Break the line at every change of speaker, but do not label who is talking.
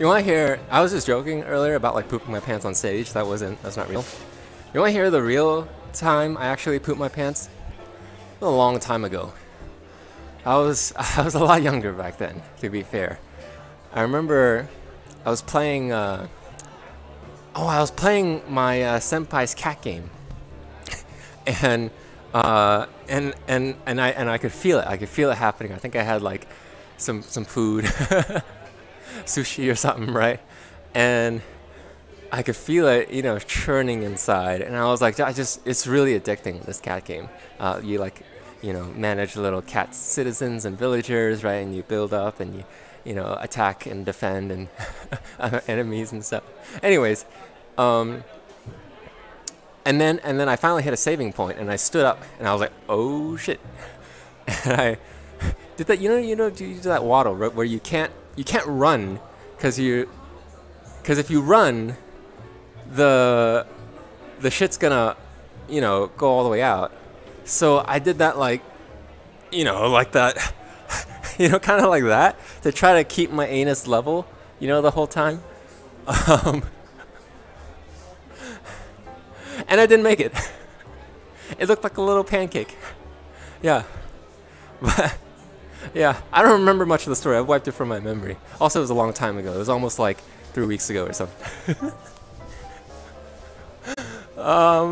You want to hear? I was just joking earlier about like pooping my pants on stage. That wasn't. That's not real. You want to hear the real time I actually pooped my pants? A long time ago. I was I was a lot younger back then. To be fair, I remember I was playing. Uh, oh, I was playing my uh, senpai's cat game, and uh, and and and I and I could feel it. I could feel it happening. I think I had like some some food. sushi or something, right? And I could feel it, you know, churning inside. And I was like, I just, it's really addicting, this cat game. Uh, you like, you know, manage little cat citizens and villagers, right? And you build up and you, you know, attack and defend and enemies and stuff. Anyways, um, and then and then I finally hit a saving point and I stood up and I was like, oh shit. And I did that, you know, you know, you do that waddle right, where you can't you can't run because you because if you run the the shit's gonna you know go all the way out. So i did that like you know like that you know kind of like that to try to keep my anus level you know the whole time. Um, and i didn't make it. It looked like a little pancake. Yeah. But yeah, I don't remember much of the story. I've wiped it from my memory. Also, it was a long time ago. It was almost like three weeks ago or something. um,